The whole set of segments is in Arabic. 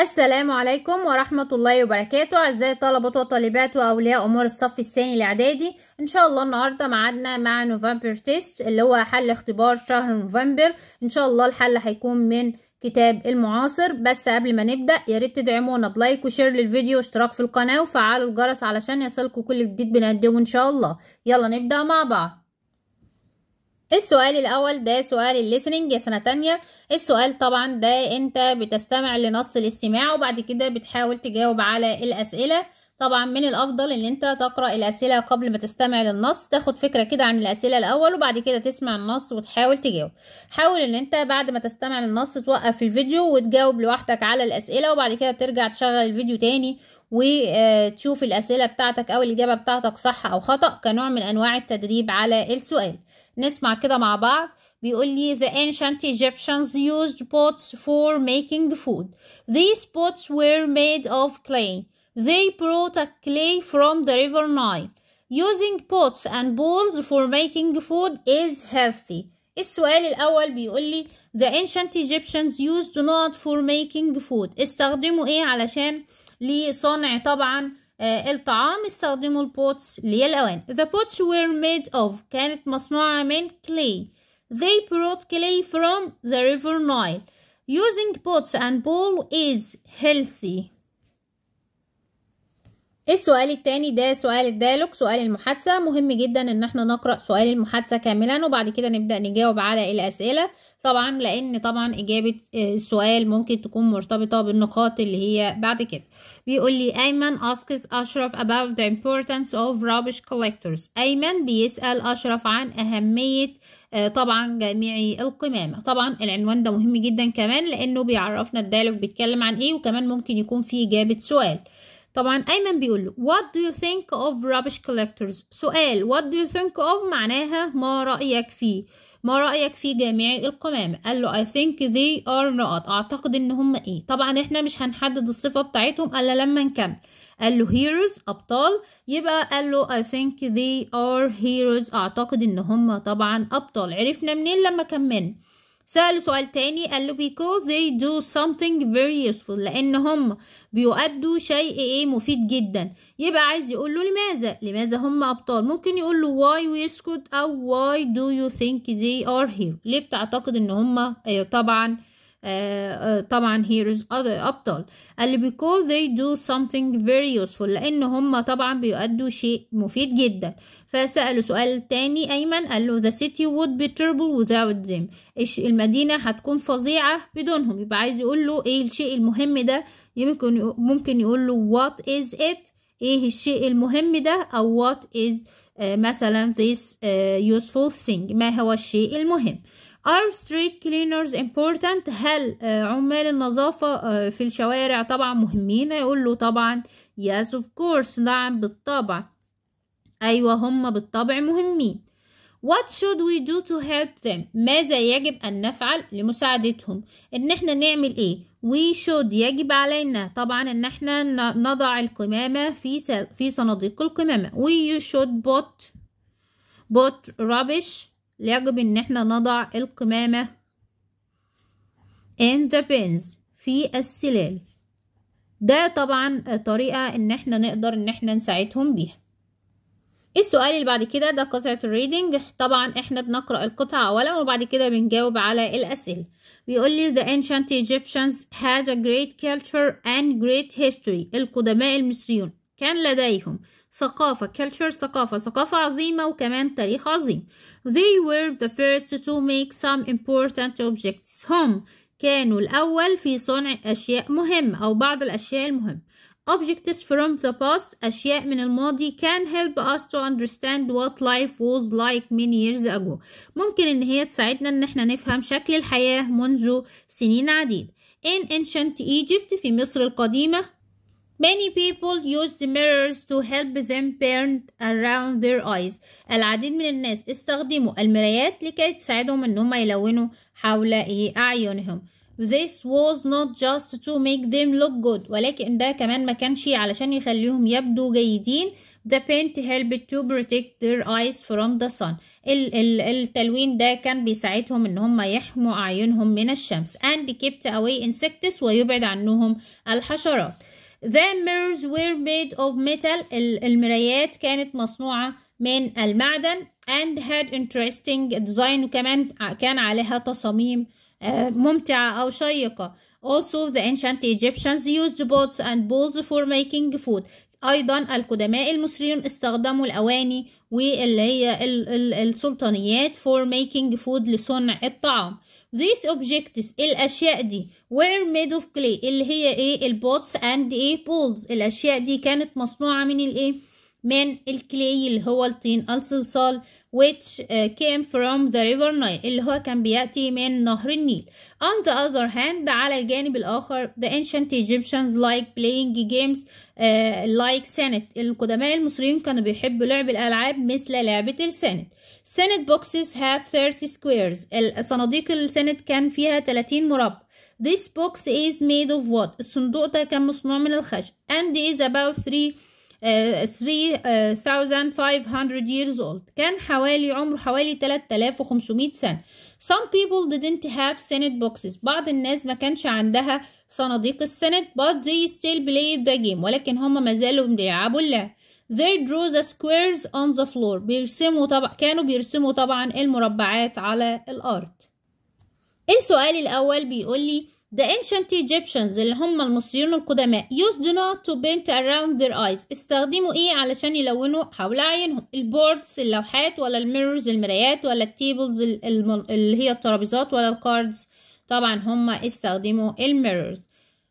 السلام عليكم ورحمة الله وبركاته. أعزائي الطلبة والطالبات وأولياء أمور الصف الثاني الإعدادي إن شاء الله النهاردة معادنا مع November test اللي هو حل اختبار شهر نوفمبر. إن شاء الله الحل هيكون من كتاب المعاصر. بس قبل ما نبدأ يا ريت تدعمونا ب like و share للفيديو واشتراك في القناة وفعلوا الجرس علشان يصلكوا كل جديد بنقدمه إن شاء الله. يلا نبدأ مع بعض. السؤال الأول ده سؤال ال listening يا سنة تانية. السؤال طبعا ده أنت بتستمع لنص الاستماع وبعد كده بتحاول تجاوب على الأسئلة. طبعا من الأفضل إن أنت تقرأ الأسئلة قبل ما تستمع للنص تاخد فكرة كده عن الأسئلة الأول وبعد كده تسمع النص وتحاول تجاوب. حاول إن أنت بعد ما تستمع للنص توقف الفيديو وتجاوب لوحدك على الأسئلة وبعد كده ترجع تشغل الفيديو تاني وتشوف الأسئلة بتاعتك أو الإجابة بتاعتك صح أو خطأ كنوع من أنواع التدريب على السؤال. نسمع كده مع بعض بيقول لي the ancient Egyptians used pots for making food. These pots were made of clay. They brought a clay from the river Nile. Using pots and bowls for making food is healthy. السؤال الأول بيقول لي the ancient Egyptians used not for making food. استخدموا ايه علشان لصنع طبعا آه الطعام استخدموا البوتس اللي هي الأواني The pots were made of كانت مصنوعة من clay They brought clay from the river Nile Using pots and bowl is healthy السؤال التاني؟ ده سؤال الدالوج سؤال المحادثة. مهم جدا إن إحنا نقرأ سؤال المحادثة كاملا وبعد كده نبدأ نجاوب على الأسئلة. طبعا لأن طبعا إجابة السؤال ممكن تكون مرتبطة بالنقاط اللي هي بعد كده. بيقول لي أيمن asks أشرف about the importance of rubbish collectors. أيمن بيسأل أشرف عن أهمية طبعا جميعي القمامة. طبعا العنوان ده مهم جدا كمان لأنه بيعرفنا الدالوج بيتكلم عن إيه وكمان ممكن يكون فيه إجابة سؤال. طبعا أيمن بيقول له what do you think of rubbish collectors? سؤال what do you think of? معناها ما رأيك فيه. ما رأيك في جميع القمامة. قال له I think they are not. أعتقد إن هم إيه. طبعا إحنا مش هنحدد الصفة بتاعتهم إلا لما نكمل. قال له heroes أبطال. يبقى قال له I think they are heroes. أعتقد إن هم طبعا أبطال. عرفنا منين لما كملنا؟ سأله سؤال تاني قال له because they do something very useful. لأن هم بيؤدوا شيء إيه مفيد جدا. يبقى عايز يقول له لماذا؟ لماذا هم أبطال؟ ممكن يقول له why ويسكت أو why do you think they are here? ليه بتعتقد إن هم طبعا آه طبعا heroes أبطال. قال لي because they do something very useful لأن هم طبعا بيؤدوا شيء مفيد جدا. فسأله سؤال تاني أيمن قال له the city would be terrible without them. المدينة هتكون فظيعة بدونهم؟ يبقى عايز يقول له إيه الشيء المهم ده؟ يمكن ممكن يقول له what is it إيه الشيء المهم ده؟ أو what is آه مثلا this آه useful thing. ما هو الشيء المهم؟ Are street cleaners important؟ هل عمال النظافة في الشوارع طبعا مهمين؟ يقول له طبعا yes of course نعم بالطبع أيوة هم بالطبع مهمين What should we do to help them؟ ماذا يجب أن نفعل لمساعدتهم؟ إن إحنا نعمل إيه؟ We should يجب علينا طبعا إن إحنا نضع القمامة في في صناديق القمامة We should put put rubbish يجب إن إحنا نضع القمامة in the bins في السلال. ده طبعا طريقة إن إحنا نقدر إن إحنا نساعدهم بيها. السؤال اللي بعد كده؟ ده قطعة الريدنج طبعا إحنا بنقرأ القطعة اولا وبعد كده بنجاوب على الأسئلة. بيقول لي the ancient Egyptians had a great culture and great history. القدماء المصريون كان لديهم. ثقافة culture ثقافة. ثقافة عظيمة وكمان تاريخ عظيم. They were the first to make some important objects. هم كانوا الأول في صنع أشياء مهمة أو بعض الأشياء المهمة. Objects from the past أشياء من الماضي can help us to understand what life was like many years ago. ممكن إن هي تساعدنا إن إحنا نفهم شكل الحياة منذ سنين عديدة In ancient Egypt في مصر القديمة Many people used mirrors to help them burn around their eyes. العديد من الناس استخدموا المرايات لكي تساعدهم إن هم يلونوا حول أعينهم. This was not just to make them look good ولكن ده كمان ما كانش علشان يخليهم يبدو جيدين The paint helped to protect their eyes from the sun. ال ال التلوين ده كان بيساعدهم إن هم يحموا أعينهم من الشمس and kept away insects ويبعد عنهم الحشرات. The mirrors were made of metal. المرايات كانت مصنوعة من المعدن and had interesting design وكمان كان عليها تصاميم ممتعة أو شيقة. Also the ancient Egyptians used pots and bowls for making food. أيضا القدماء المصريون استخدموا الأواني واللي هي ال ال السلطانيات for making food لصنع الطعام. These objects الأشياء دي were made of clay اللي هي إيه البوتس and إيه bowls الأشياء دي كانت مصنوعة من الإيه من الكلي اللي هو الطين الصلصال which uh, came from the river Nile اللي هو كان بيأتي من نهر النيل. On the other hand على الجانب الآخر the ancient Egyptians like playing games uh, like Senet القدماء المصريين كانوا بيحبوا لعب الألعاب مثل لعبة السنت. Senet boxes have 30 squares. صناديق السنت كان فيها 30 مربع. This box is made of wood. الصندوق ده كان مصنوع من الخشب. And is about 3 uh, 3500 years old. كان حوالي عمره حوالي 3500 سنة. Some people didn't have Senet boxes. بعض الناس ما كانش عندها صناديق السنت. But they still played the game. ولكن هم ما زالوا بيلعبوا اللعب. They drew the squares on the floor. بيرسموا طبعا كانوا بيرسموا طبعا المربعات على الأرض. السؤال الأول؟ بيقول لي The ancient Egyptians اللي هم المصريون القدماء used not to paint around their eyes. استخدموا إيه علشان يلونوا حول عينهم؟ ال boards اللوحات ولا ال mirrors المرايات ولا ال tables اللي هي الترابيزات ولا ال cards طبعا هم استخدموا الميرورز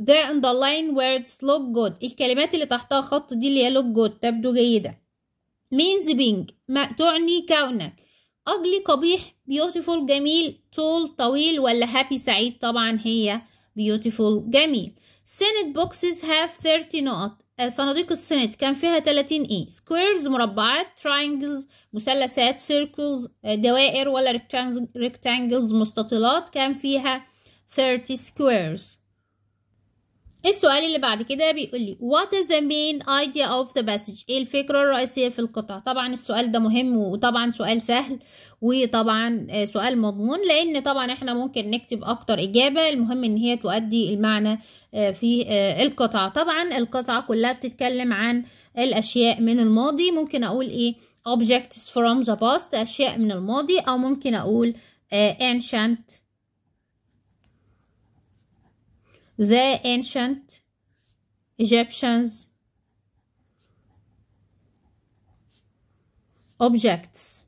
The underline words look good. الكلمات اللي تحتها خط دي اللي هي look good تبدو جيدة. Means being. ما تعني كونك. Ugly قبيح beautiful جميل tall طويل ولا happy سعيد؟ طبعا هي beautiful جميل. Senate boxes have 30 نقط. صناديق السنت كان فيها 30 إيه squares مربعات. Triangles مثلثات. Circles دوائر ولا rectangles مستطيلات. كان فيها 30 squares. السؤال اللي بعد كده بيقول لي what is the main idea of the passage? إيه الفكرة الرئيسية في القطعة طبعا السؤال ده مهم وطبعا سؤال سهل وطبعا سؤال مضمون لأن طبعا إحنا ممكن نكتب أكتر إجابة المهم إن هي تؤدي المعنى في القطعة طبعا القطعة كلها بتتكلم عن الأشياء من الماضي ممكن أقول إيه objects from the past أشياء من الماضي أو ممكن أقول ancient the ancient Egyptians objects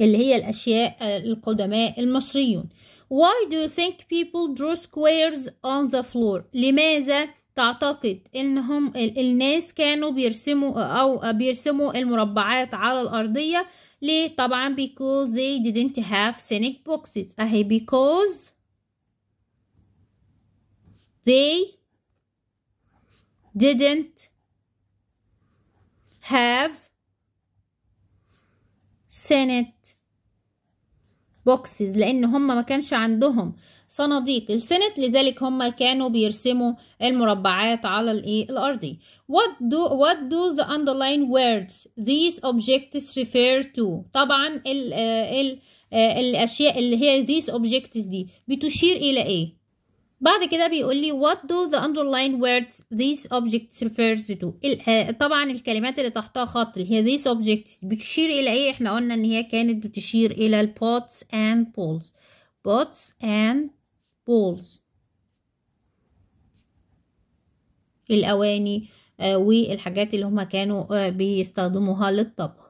اللي هي الأشياء القدماء المصريون Why do you think people draw squares on the floor؟ لماذا تعتقد انهم الناس كانوا بيرسموا أو بيرسموا المربعات على الارضية ليه طبعا because they didn't have scenic boxes اهي because they didn't have Senate boxes لأن هم ما كانش عندهم صناديق. السنت لذلك هم كانوا بيرسموا المربعات على الايه الارضي what do what do the underline words these objects refer to? طبعا ال ال الأشياء اللي هي these objects دي بتشير إلى إيه؟ بعد كده بيقول لي what do the underline words these objects refers to? طبعا الكلمات اللي تحتها خط اللي هي these objects بتشير إلى إيه؟ إحنا قلنا إن هي كانت بتشير إلى ال pots and bowls pots and bowls الأواني آه والحاجات اللي هما كانوا آه بيستخدموها للطبخ.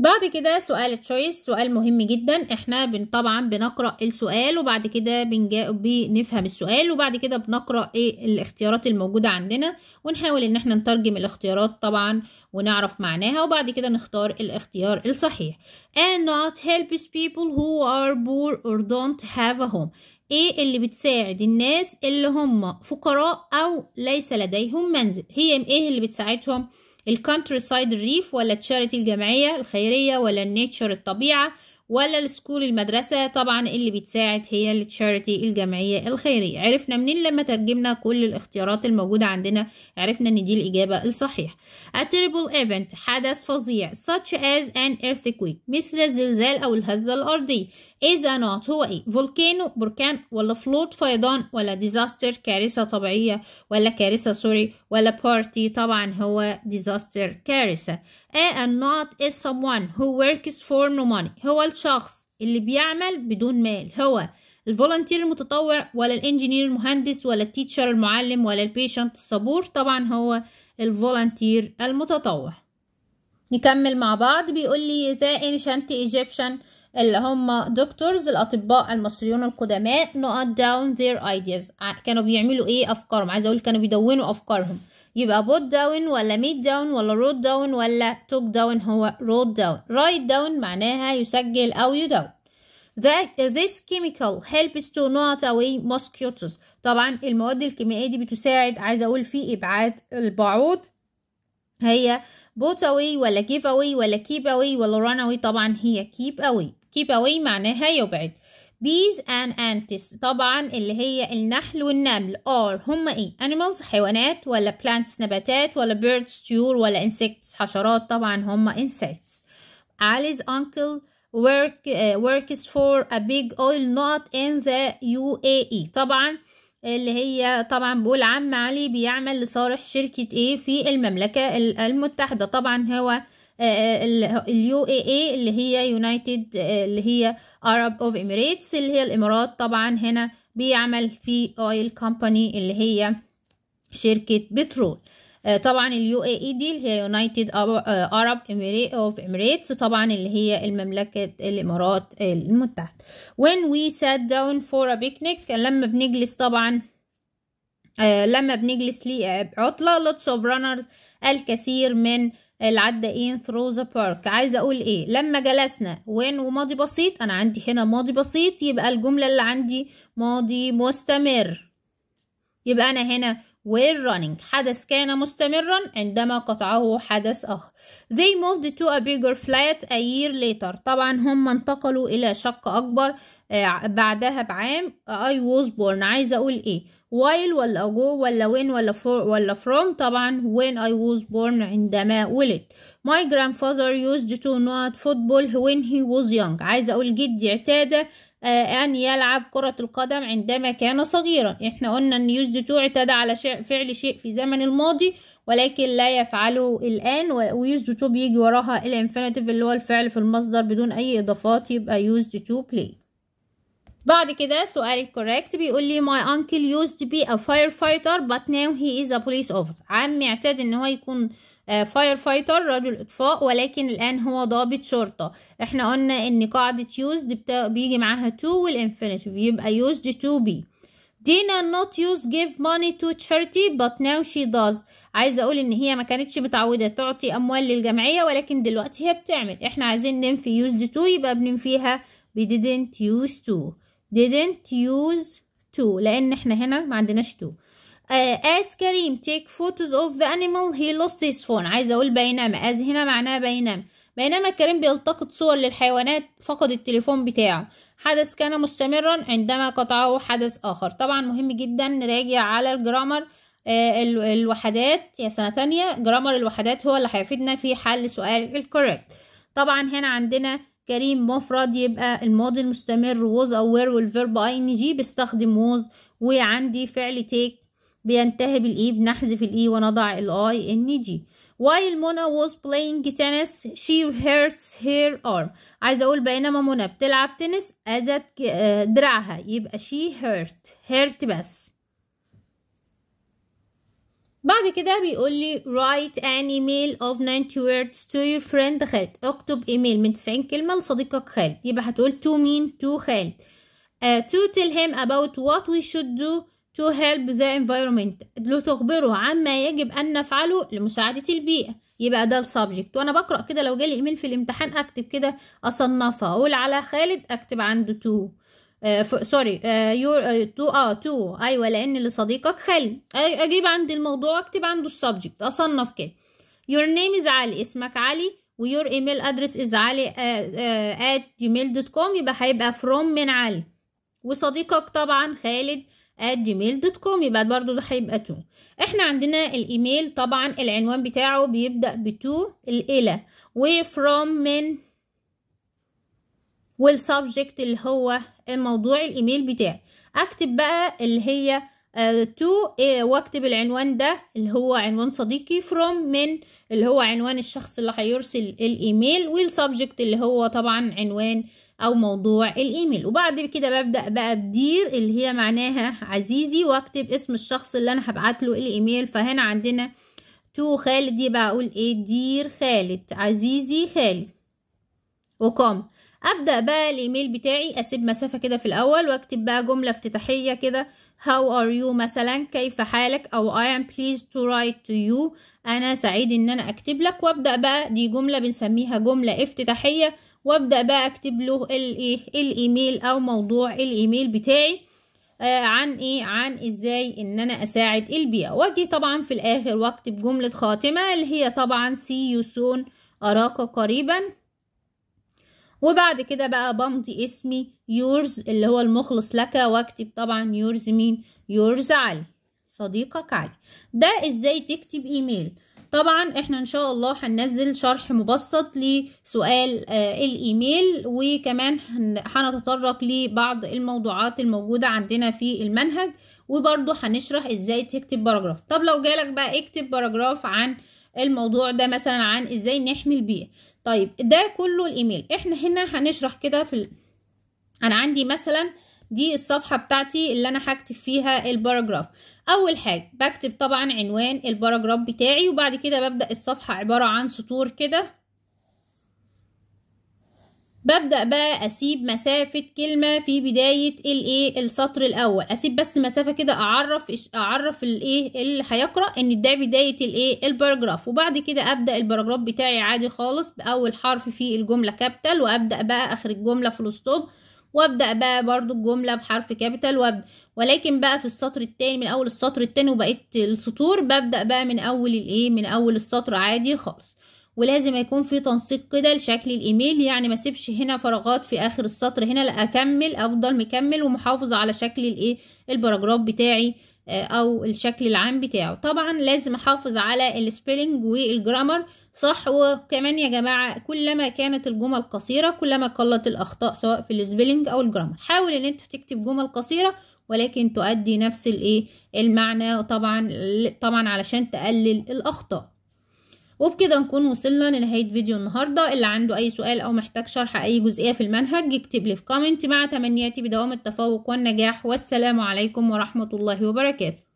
بعد كده سؤال تشويس سؤال مهم جدا. إحنا بن طبعا بنقرأ السؤال وبعد كده بنجا... بنفهم السؤال وبعد كده بنقرأ إيه الاختيارات الموجودة عندنا ونحاول إن إحنا نترجم الاختيارات طبعا ونعرف معناها وبعد كده نختار الاختيار الصحيح. And not helps people who are poor or don't have a home. إيه اللي بتساعد الناس اللي هم فقراء أو ليس لديهم منزل؟ هي إيه اللي بتساعدهم؟ ال countryside الريف ولا charity الجمعية الخيرية ولا ال nature الطبيعة ولا ال school المدرسة؟ طبعا اللي بتساعد هي ال charity الجمعية الخيرية. عرفنا منين لما ترجمنا كل الاختيارات الموجودة عندنا؟ عرفنا إن دي الإجابة الصحيحة. A terrible event حدث فظيع such as an earthquake مثل الزلزال أو الهزة الأرضية. A not هو إيه volcano بركان ولا flood فيضان ولا disaster كارثة طبيعية ولا كارثة سوري ولا party طبعا هو disaster كارثة. A and not is someone who works for no money. هو الشخص اللي بيعمل بدون مال. هو ال volunteer المتطوع ولا ال engineer المهندس ولا ال teacher المعلم ولا ال patient الصبور. طبعا هو الفولنتير المتطوع. نكمل مع بعض. بيقول لي the ancient Egyptian اللي هم دكتورز الأطباء المصريون القدماء note down their ideas. كانوا بيعملوا إيه؟ أفكارهم. عايزة أقول كانوا بيدونوا أفكارهم. يبقى put down ولا made down ولا wrote down ولا took down هو wrote down. write down معناها يسجل أو يدون. that this chemical helps to not away mosquitoes. طبعا المواد الكيميائية دي بتساعد. عايزة أقول في إبعاد البعوض. هي put away ولا give away ولا keep away ولا run away. طبعا هي keep away. Keep away معناها يبعد. Bees and ants طبعا اللي هي النحل والنمل. Are هما إيه؟ Animals حيوانات ولا plants نباتات ولا birds طيور ولا insects. حشرات طبعا هما insects. Ali's uncle work uh, works for a big oil not in the UAE طبعا اللي هي طبعا بقول عم علي بيعمل لصالح شركة إيه؟ في المملكة المتحدة. طبعا هو اليو اي اي اللي هي يونايتد اللي هي Arab of Emirates اللي هي الإمارات طبعا. هنا بيعمل في اويل كومباني اللي هي شركة بترول. طبعا اليو اي اي دي اللي هي يونايتد Arab of Emirates طبعا اللي هي المملكة الإمارات المتحدة. When we sat down for a picnic لما بنجلس طبعا لما بنجلس لعطلة lots of runners الكثير من العدائين through the park. عايزة أقول إيه؟ لما جلسنا when وماضي بسيط أنا عندي هنا ماضي بسيط يبقى الجملة اللي عندي ماضي مستمر. يبقى أنا هنا were running. حدث كان مستمرا عندما قطعه حدث آخر. They moved to a bigger flat a year later. طبعا هم انتقلوا إلى شقة أكبر. بعدها بعام I was born. عايزة أقول إيه؟ while ولا ago ولا when ولا for ولا from طبعا when I was born عندما ولد. My grandfather used to not football when he was young. عايزة أقول جدي اعتاد أن يلعب كرة القدم عندما كان صغيرا. إحنا قلنا أن used to اعتاد على فعل شيء في زمن الماضي ولكن لا يفعله الآن. و used to بيجي وراها ال infinitive اللي هو الفعل في المصدر بدون أي إضافات يبقى used to play. بعد كده سؤال ال correct بيقول لي my uncle used to be a firefighter but now he is a police officer. عمي اعتاد إن هو يكون firefighter رجل إطفاء ولكن الآن هو ضابط شرطة. إحنا قلنا إن قاعدة used بيجي معاها to وال infinitive يبقى used to be. Dina not use give money to charity but now she does. عايزة أقول إن هي ما كانتش متعودة تعطي أموال للجمعية ولكن دلوقتي هي بتعمل. إحنا عايزين ننفي used to يبقى بننفيها ب didn't use to. Didn't use to لأن إحنا هنا ما عندناش to as كريم take photos of the animal. He lost his phone. عايزه أقول بينما as هنا معناها بينما بينما كريم بيلتقط صور للحيوانات. فقد التليفون بتاعه. حدث كان مستمرا عندما قطعه حدث آخر. طبعا مهم جدا نراجع على الجرامر آه الوحدات. يا سنة تانية جرامر الوحدات هو اللي هيفيدنا في حل سؤال الكوريكت طبعا هنا عندنا كريم مفرد يبقى الماضي المستمر was were وال verb ing بستخدم was وعندي فعل take بينتهي بال e بنحذف ال e ونضع ال ing while منى was playing tennis she hurts her arm. عايزة أقول بينما منى بتلعب تنس أذت دراعها. يبقى she hurt hurt بس. بعد كده بيقول لي write an email of 90 words to your friend خالد. اكتب ايميل من 90 كلمة لصديقك خالد. يبقى هتقول to مين to خالد. Uh, to tell him about what we should do to help the environment. لتخبره عما يجب أن نفعله لمساعدة البيئة. يبقى ده السبجكت. وأنا بقرأ كده لو جالي ايميل في الامتحان أكتب كده اصنفها أقول على خالد أكتب عنده سوري يور تو آه تو. أيوه لأن لصديقك خالد أجيب عند الموضوع اكتب عنده السبجكت أصنف كده. Your name is علي اسمك علي ويور ايميل ادرس از علي at gmail dot com يبقى هيبقى from من علي. وصديقك طبعا خالد at gmail dot com يبقى برضو ده هيبقى to. إحنا عندنا الإيميل طبعا العنوان بتاعه بيبدأ ب to الإلى و from من؟ وال subject اللي هو الموضوع الإيميل بتاعي. أكتب بقى اللي هي to uh, وأكتب العنوان ده اللي هو عنوان صديقي from من اللي هو عنوان الشخص اللي هيرسل الإيميل وال subject اللي هو طبعا عنوان أو موضوع الإيميل. وبعد كده ببدأ بقى ب dear اللي هي معناها عزيزي وأكتب اسم الشخص اللي أنا هبعت له الإيميل. فهنا عندنا to خالد يبقى أقول إيه dear خالد عزيزي خالد. وكم أبدأ بقى الإيميل بتاعي أسيب مسافة كده في الأول وأكتب بقى جملة افتتاحية كده. How are you مثلا؟ كيف حالك؟ أو I am pleased to write to you. أنا سعيد إن أنا أكتب لك. وأبدأ بقى دي جملة بنسميها جملة افتتاحية. وأبدأ بقى أكتب له الايه الإيميل أو موضوع الإيميل بتاعي. آه عن إيه؟ عن إزاي إن أنا أساعد البيئة. وأجي طبعا في الآخر وأكتب جملة خاتمة اللي هي طبعا see you soon. أراك قريبا. وبعد كده بقى بمضي اسمي yours اللي هو المخلص لك واكتب طبعا yours مين؟ yours علي صديقك علي. ده إزاي تكتب إيميل؟ طبعا إحنا إن شاء الله هننزل شرح مبسط لسؤال آه الإيميل وكمان هنتطرق لبعض الموضوعات الموجودة عندنا في المنهج وبرضه هنشرح إزاي تكتب paragraph. طب لو جالك بقى اكتب paragraph عن الموضوع ده مثلا عن إزاي نحمي البيئة طيب ده كله الإيميل. إحنا هنا هنشرح كده في ال... أنا عندي مثلا دي الصفحة بتاعتي اللي أنا هكتب فيها ال paragraph. أول حاجة بكتب طبعا عنوان ال paragraph بتاعي وبعد كده ببدأ الصفحة عبارة عن سطور كده. ببدأ بقى أسيب مسافة كلمة في بداية الإيه؟ السطر الأول. أسيب بس مسافة كده أعرف أعرف الإيه؟ اللي هيقرأ إن ده بداية الإيه؟ ال paragraph. وبعد كده أبدأ ال paragraph بتاعي عادي خالص بأول حرف في الجملة capital وأبدأ بقى آخر الجملة full stop وأبدأ بقى برضو الجملة بحرف capital وابدا ولكن بقى في السطر التاني من أول السطر التاني وبقيت السطور ببدأ بقى من أول الإيه؟ من أول السطر عادي خالص. ولازم يكون في تنسيق كده لشكل الإيميل. يعني ما أسيبش هنا فراغات في آخر السطر هنا لا أكمل أفضل مكمل ومحافظ على شكل الإيه؟ ال paragraph بتاعي أو الشكل العام بتاعه. طبعا لازم أحافظ على ال spelling وال grammar. صح وكمان يا جماعة كلما كانت الجمل قصيرة كلما قلت الأخطاء سواء في ال spelling أو ال grammar. حاول إن أنت تكتب جمل قصيرة ولكن تؤدي نفس الإيه؟ المعنى طبعا طبعا علشان تقلل الأخطاء. وبكده نكون وصلنا لنهاية فيديو النهاردة. اللي عنده أي سؤال أو محتاج شرح أي جزئية في المنهج يكتب لي في كومنت مع تمنياتي بدوام التفوق والنجاح. والسلام عليكم ورحمة الله وبركاته.